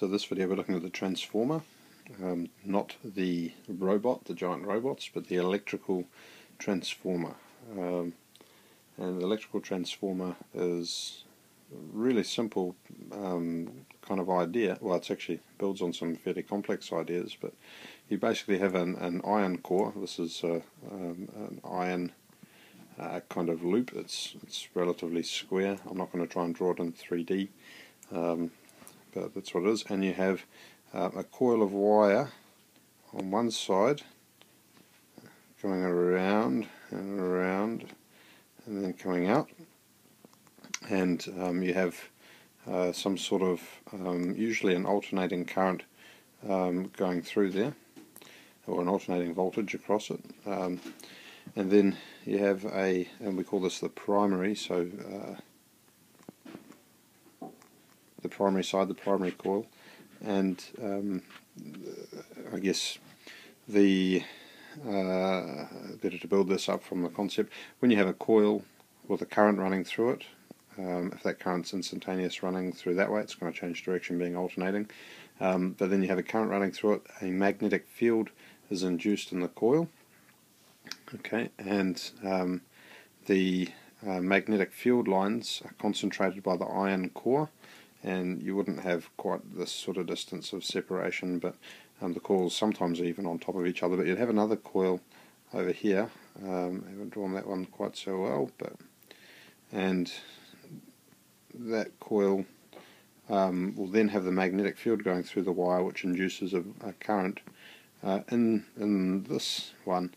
So this video we're looking at the transformer, um, not the robot, the giant robots, but the electrical transformer. Um, and the electrical transformer is really simple um, kind of idea. Well, it actually builds on some fairly complex ideas, but you basically have an, an iron core. This is uh, um, an iron uh, kind of loop. It's it's relatively square. I'm not going to try and draw it in 3D. Um, but that's what it is. And you have uh, a coil of wire on one side going around and around and then coming out. And um, you have uh, some sort of um, usually an alternating current um, going through there or an alternating voltage across it. Um, and then you have a and we call this the primary so uh, the primary side, the primary coil, and um, I guess the uh, better to build this up from the concept. When you have a coil with a current running through it, um, if that current's instantaneous running through that way, it's going to change direction, being alternating. Um, but then you have a current running through it, a magnetic field is induced in the coil. Okay, and um, the uh, magnetic field lines are concentrated by the iron core and you wouldn't have quite this sort of distance of separation but um, the coils sometimes even on top of each other. But you'd have another coil over here. Um, I haven't drawn that one quite so well but and that coil um, will then have the magnetic field going through the wire which induces a, a current uh, in in this one.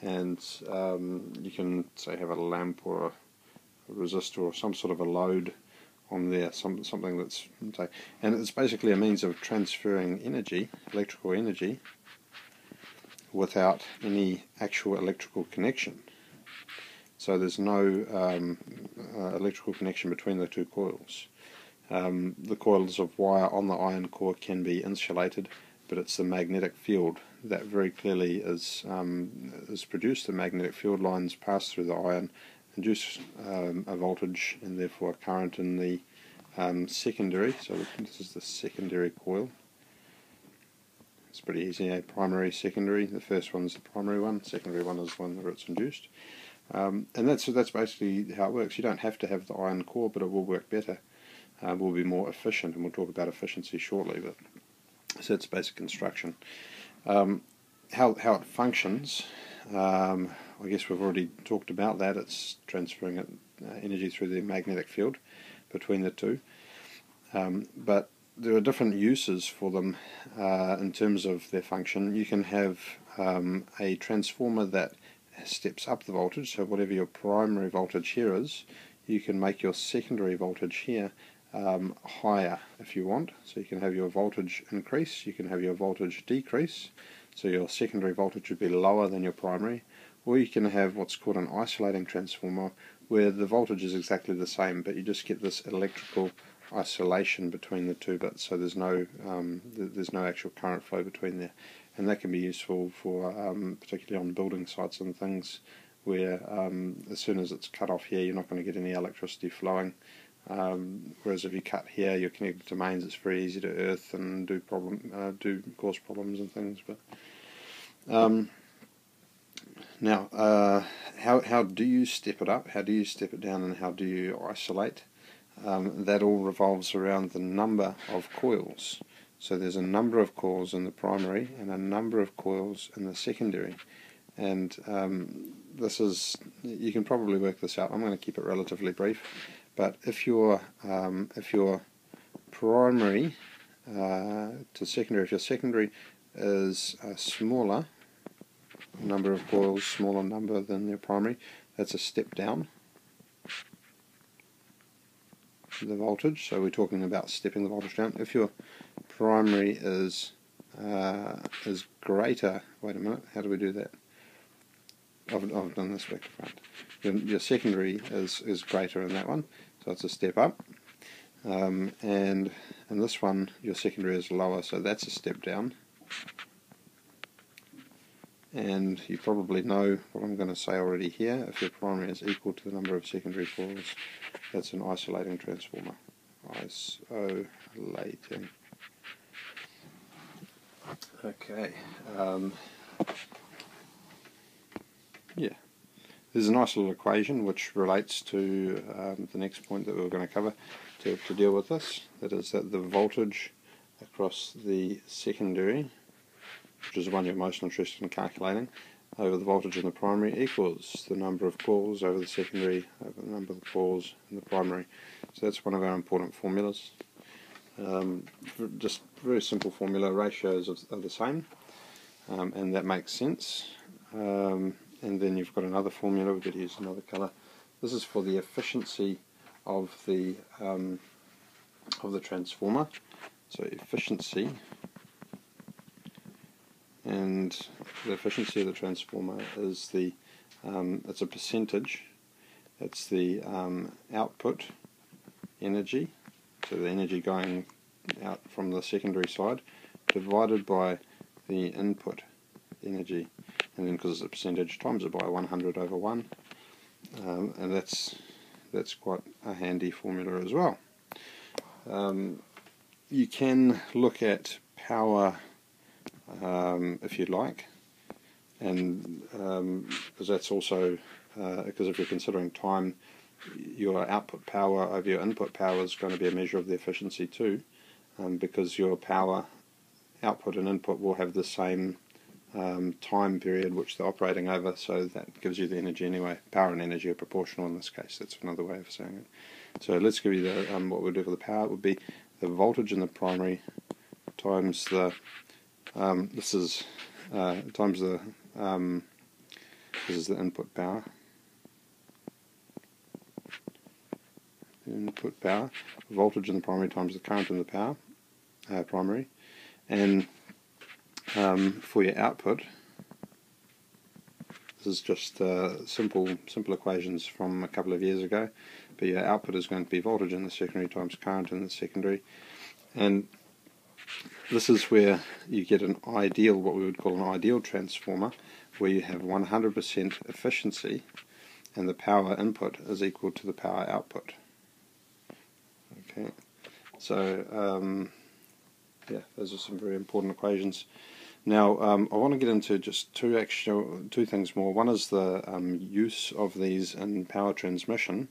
And um, you can say have a lamp or a resistor or some sort of a load on there, some, something that's, and it's basically a means of transferring energy, electrical energy, without any actual electrical connection. So there's no um, uh, electrical connection between the two coils. Um, the coils of wire on the iron core can be insulated, but it's the magnetic field that very clearly is um, is produced. The magnetic field lines pass through the iron induce um, a voltage and therefore a current in the um, secondary. So this is the secondary coil. It's pretty easy, a primary, secondary. The first one's the primary one, secondary one is the one where it's induced. Um, and that's that's basically how it works. You don't have to have the iron core, but it will work better. Uh, will be more efficient, and we'll talk about efficiency shortly. But so it's basic construction. Um, how how it functions um, I guess we've already talked about that. It's transferring it, uh, energy through the magnetic field between the two. Um, but there are different uses for them uh, in terms of their function. You can have um, a transformer that steps up the voltage, so whatever your primary voltage here is, you can make your secondary voltage here um, higher if you want. So you can have your voltage increase, you can have your voltage decrease, so your secondary voltage would be lower than your primary, or you can have what's called an isolating transformer where the voltage is exactly the same but you just get this electrical isolation between the two bits so there's no um, there's no actual current flow between there. And that can be useful for um, particularly on building sites and things where um, as soon as it's cut off here you're not going to get any electricity flowing. Um, whereas if you cut here you're connected to mains it's very easy to earth and do problem uh, do cause problems and things but um, now, uh, how, how do you step it up? How do you step it down? And how do you isolate? Um, that all revolves around the number of coils. So there's a number of coils in the primary and a number of coils in the secondary. And um, this is, you can probably work this out. I'm going to keep it relatively brief. But if your, um, if your primary uh, to secondary, if your secondary is uh, smaller number of coils smaller number than their primary. That's a step down the voltage. So we're talking about stepping the voltage down. If your primary is uh, is greater, wait a minute, how do we do that? I've, I've done this back to front. Your, your secondary is, is greater in that one, so it's a step up. Um, and in this one, your secondary is lower, so that's a step down and you probably know what I'm going to say already here. If your primary is equal to the number of secondary coils, that's an isolating transformer. Isolating Okay. Um, yeah. There's a nice little equation which relates to um, the next point that we are going to cover to, to deal with this. That is that the voltage across the secondary, which is the one you're most interested in calculating, over the voltage in the primary equals the number of coils over the secondary over the number of coils in the primary. So that's one of our important formulas. Um, just very simple formula, ratios are the same, um, and that makes sense. Um, and then you've got another formula, we could use another colour. This is for the efficiency of the um, of the transformer. So efficiency and the efficiency of the transformer is the um, it's a percentage. It's the um, output energy so the energy going out from the secondary side divided by the input energy and then because it's a percentage times it by 100 over 1 um, and that's that's quite a handy formula as well um, you can look at power um, if you'd like and because um, that's also because uh, if you're considering time your output power over your input power is going to be a measure of the efficiency too, um, because your power output and input will have the same um, time period which they're operating over, so that gives you the energy anyway. Power and energy are proportional in this case. That's another way of saying it. So let's give you the um, what we'll do for the power. It would be the voltage in the primary times the um, this is uh, times the um, this is the input power. Input power, voltage in the primary times the current in the power, uh, primary, and um, for your output, this is just uh, simple simple equations from a couple of years ago, but your output is going to be voltage in the secondary times current in the secondary, and this is where you get an ideal, what we would call an ideal transformer, where you have 100% efficiency and the power input is equal to the power output. Okay, so um, yeah, those are some very important equations. Now, um, I want to get into just two actual two things more. One is the um, use of these in power transmission,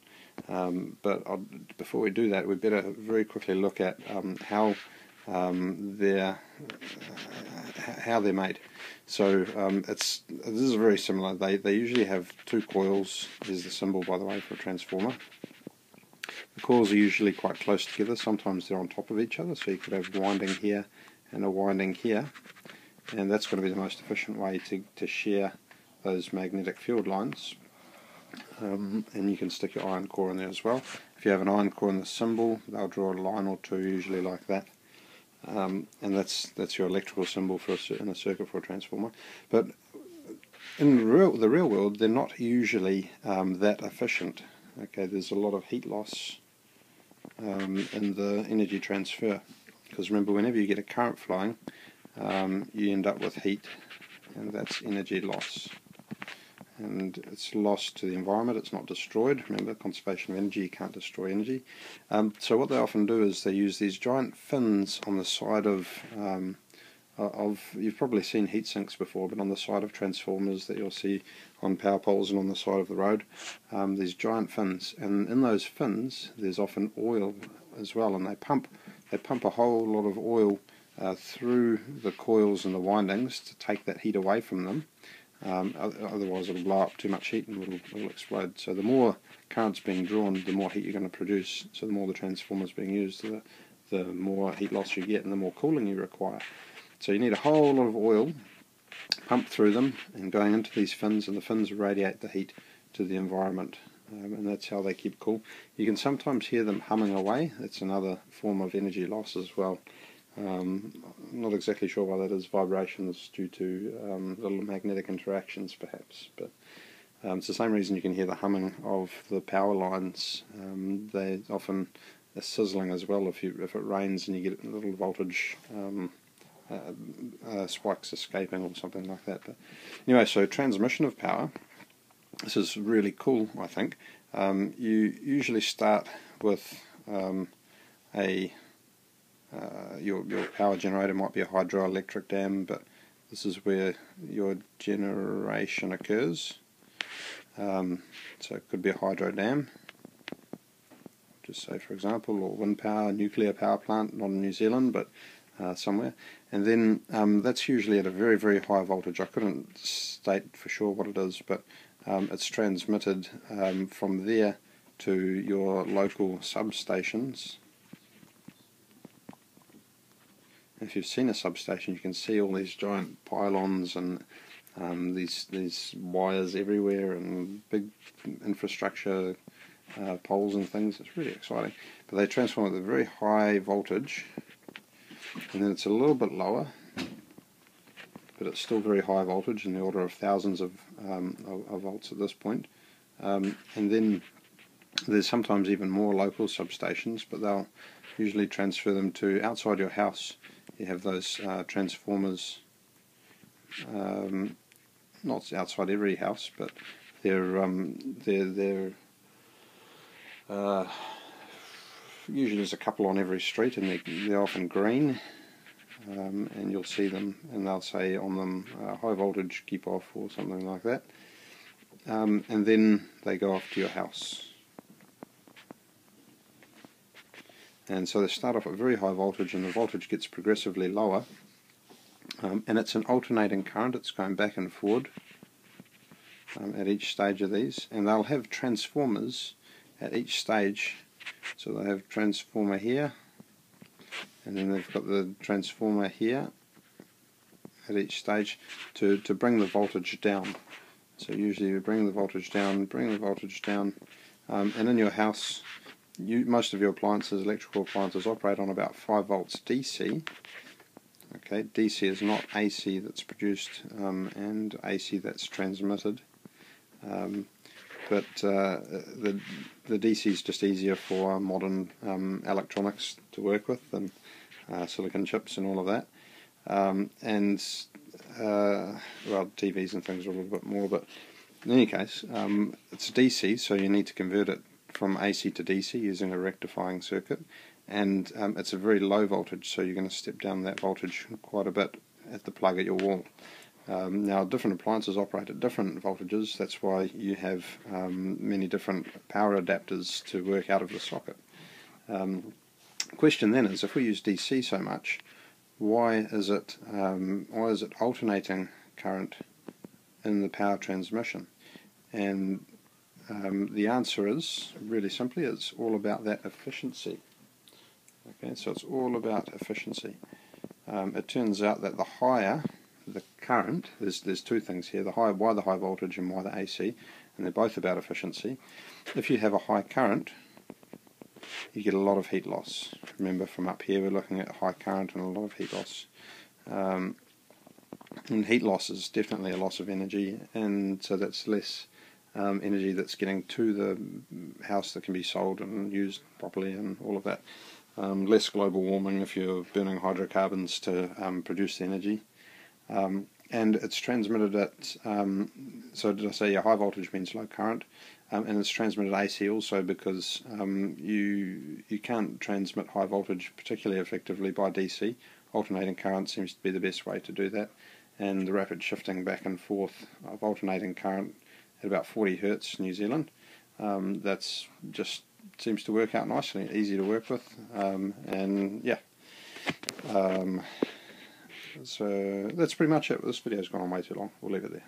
um, but I'll, before we do that, we would better very quickly look at um, how um, they're uh, how they're made. So it's this is very similar. They they usually have two coils. There's the symbol, by the way, for a transformer. The coils are usually quite close together, sometimes they're on top of each other, so you could have winding here and a winding here, and that's going to be the most efficient way to, to share those magnetic field lines. Um, and you can stick your iron core in there as well. If you have an iron core in the symbol, they'll draw a line or two usually like that. Um, and that's that's your electrical symbol for a, in a circuit for a transformer. But in the real, the real world, they're not usually um, that efficient. Okay, there's a lot of heat loss um, in the energy transfer. Because remember, whenever you get a current flowing, um, you end up with heat, and that's energy loss. And it's lost to the environment, it's not destroyed. Remember, conservation of energy, you can't destroy energy. Um, so, what they often do is they use these giant fins on the side of um, of you've probably seen heat sinks before, but on the side of transformers that you'll see on power poles and on the side of the road, um, these giant fins, and in those fins there's often oil as well, and they pump they pump a whole lot of oil uh, through the coils and the windings to take that heat away from them. Um, otherwise, it'll blow up too much heat and it'll, it'll explode. So the more current's being drawn, the more heat you're going to produce. So the more the transformer's being used, the, the more heat loss you get and the more cooling you require. So you need a whole lot of oil pumped through them and going into these fins, and the fins radiate the heat to the environment, um, and that's how they keep cool. You can sometimes hear them humming away. It's another form of energy loss as well. Um, I'm not exactly sure why that is. Vibrations due to um, little magnetic interactions, perhaps, but. Um, it's the same reason you can hear the humming of the power lines. Um, they often are sizzling as well if you if it rains and you get little voltage um, uh, uh, spikes escaping or something like that. But anyway, so transmission of power. This is really cool, I think. Um, you usually start with a uh, your your power generator might be a hydroelectric dam, but this is where your generation occurs. Um, so it could be a hydro dam, just say for example, or wind power, nuclear power plant, not in New Zealand, but uh, somewhere. And then um, that's usually at a very, very high voltage. I couldn't state for sure what it is, but um, it's transmitted um, from there to your local substations. If you've seen a substation, you can see all these giant pylons and um, these these wires everywhere and big infrastructure uh, poles and things. It's really exciting. But they transform at a very high voltage, and then it's a little bit lower, but it's still very high voltage in the order of thousands of, um, of, of volts at this point. Um, and then there's sometimes even more local substations, but they'll usually transfer them to outside your house. You have those uh, transformers, um, not outside every house, but they're um, they're they're uh, usually there's a couple on every street, and they're, they're often green. Um, and you'll see them, and they'll say on them uh, high voltage, keep off, or something like that. Um, and then they go off to your house. And so they start off at very high voltage, and the voltage gets progressively lower. Um, and it's an alternating current, it's going back and forward um, at each stage of these. And they'll have transformers at each stage. So they have transformer here, and then they've got the transformer here at each stage to, to bring the voltage down. So usually you bring the voltage down, bring the voltage down, um, and in your house, you, most of your appliances, electrical appliances, operate on about 5 volts DC. Okay, DC is not AC that's produced um, and AC that's transmitted. Um, but uh, the the DC is just easier for modern um, electronics to work with than uh, silicon chips and all of that. Um, and uh, well, TVs and things are a little bit more, but in any case, um, it's DC, so you need to convert it from AC to DC using a rectifying circuit, and um, it's a very low voltage, so you're going to step down that voltage quite a bit at the plug at your wall. Um, now, different appliances operate at different voltages. That's why you have um, many different power adapters to work out of the socket. Um, question then is, if we use DC so much, why is it um, why is it alternating current in the power transmission? And um, the answer is really simply, it's all about that efficiency. Okay, so it's all about efficiency. Um, it turns out that the higher the current, there's there's two things here: the high, why the high voltage and why the AC, and they're both about efficiency. If you have a high current, you get a lot of heat loss. Remember, from up here, we're looking at high current and a lot of heat loss. Um, and heat loss is definitely a loss of energy, and so that's less um, energy that's getting to the house that can be sold and used properly, and all of that. Um, less global warming if you're burning hydrocarbons to um, produce energy. Um, and it's transmitted at, um, so did I say yeah, high voltage means low current, um, and it's transmitted AC also because you you can't transmit high voltage particularly effectively by DC. Alternating current seems to be the best way to do that, and the rapid shifting back and forth of alternating current at about 40 hertz New Zealand. Um, that's just seems to work out nicely, easy to work with, um, and yeah. Um, so that's pretty much it. This video's gone on way too long. We'll leave it there.